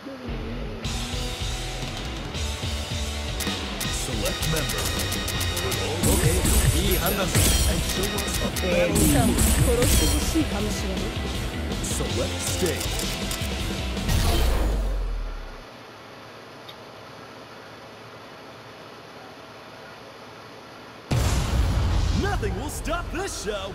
Select member. Okay, いい判断。えー、リさん殺してほしい話がある。Select stage. Nothing will stop this show!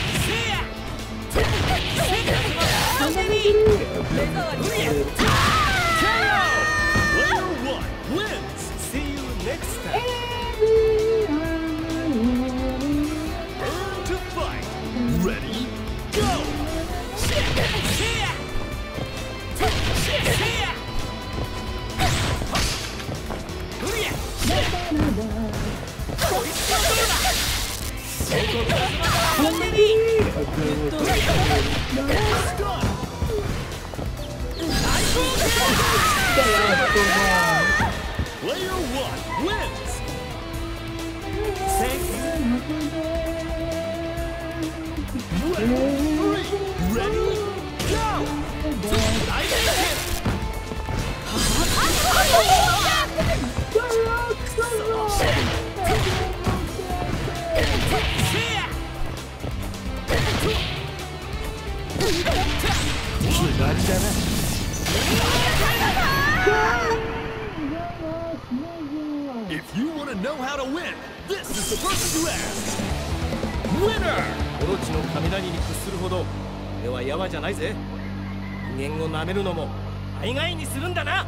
Player one wins. Thank you. If you want to know how to win, this is the person you ask. Winner! オロチの雷に屈するほど俺はヤワじゃないぜ。人間を舐めるのも大概にするんだな。